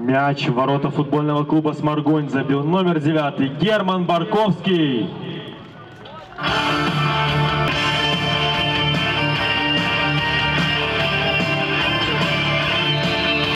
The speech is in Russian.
Мяч в ворота футбольного клуба «Сморгонь» забил номер девятый Герман Барковский.